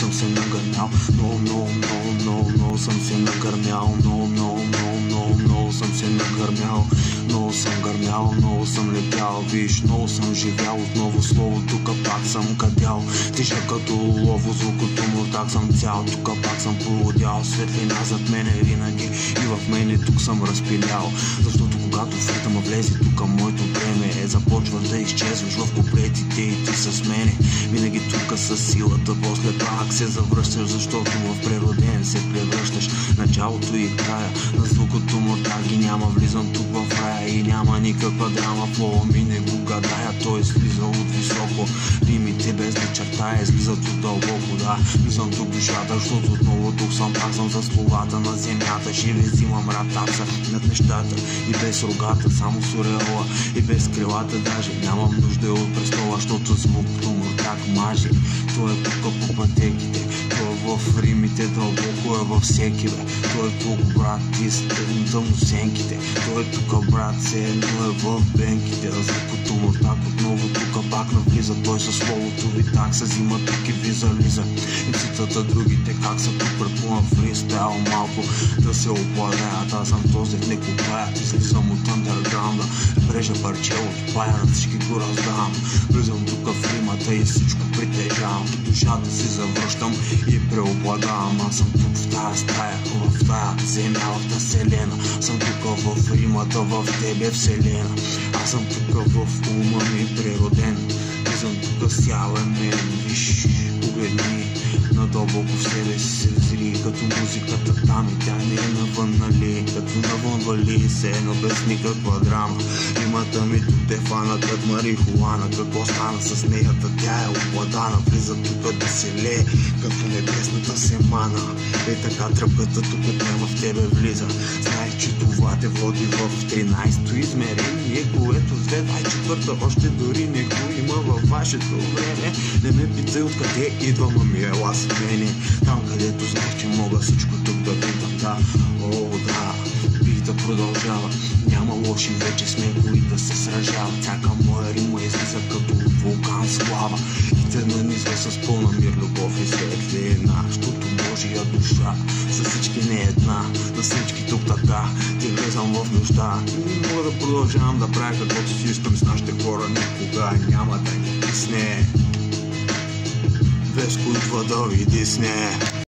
съм се нагърнял. Много, много, много, много, много съм се нагърнял. Много, много, много, много, много съм се нагърнял. Много съм гърмял, много съм летял. Виж, много съм живял. Отново слово, тук пак съм кадял. Тиша като лово, звук като муртак съм цял. Тук пак съм полудял Светлина зад мене винаги И в мене тук съм разпилял. Защото когато в ритъма влезе тук моето да изчезваш в куплетите и ти с мене. Винаги тук с силата, после пак се завръщаш Защото в природен се превръщаш. Началото и края на звукото муртак ги няма. Влизам тук в рая и няма никаква драма. Флоу ми не го чертая, излизат от дълбоко, да. Влизам тук душата, защото отново тук съм. Пак съм за словата на земята. Живе взимам ратаца над нещата. И без рогата, само сурела И без крилата даже нямам нужда от престола, защото звукто муртак мажи Той е тук по пътеките, той е в римите, дълбоко е във всеки бе Той е тук брат, ти стъгната му сенките Той е тук брат, се едно е в бенките. Звукото муртак отново тук пак навлиза. Той със словото ви такса взима тук и ви зализа. И цитата другите как са тук препълна фристайл малко да се обладаят Аз съм този не купаят, излизам от андерграунда Брежа парче от пая, всички го раздавам Влизам тук в римата и всичко притежавам. Душата си завръщам и преобладавам. Аз съм тук в тая стая, в тая земя, в тая селена. Съм тук в римата, в тебе вселена. Аз съм тук в ума ми природен. Влизам тук с цяла мен, виж, Надълбоко в себе си се взри Като музиката там и тя не е навън, нали? Като навън вали се едно без никаква драма. Римата ми тук те фана като марихуана Какво стана с неята, тя е обладана Влиза тук да се лее Като небесната семана. Е така тръпката тук прямо в тебе влиза. Знаеш, че това те води в 13-то измерение Което с 2-24 още дори не го има във вашето време. Не ме питай откъде идвам, ами ела с мене. Там където знаеш, че мога всичко тук да видам Да, о да, бих да продължава. Няма лоши, вече сме кои да се сражават Всяка моя рима излиза като вулкан с лава И те нанизва с пълна мир, любов и светлина Защото Божия душа. За всички не е една На всички тук така ти влезам в нощта И мога да продължавам да правя каквото си искам с нашите хора. Никога няма да ни писне. Веско идва да види сне